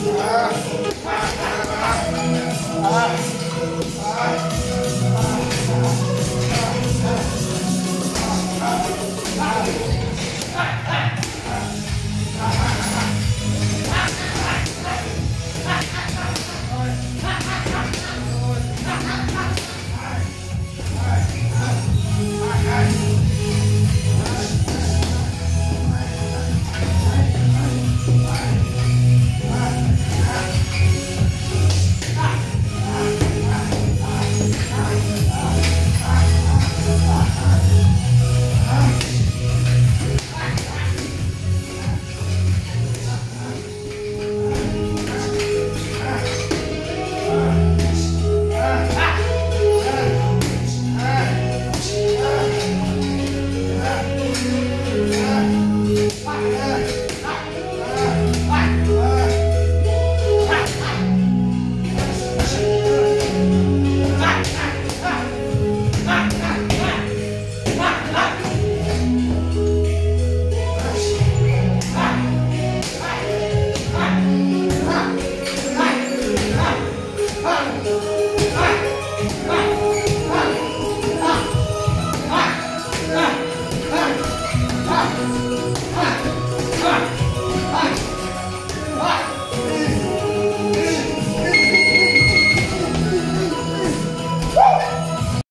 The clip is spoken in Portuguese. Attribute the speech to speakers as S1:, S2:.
S1: Ah! Ah! Ah! ah. ah. 来来。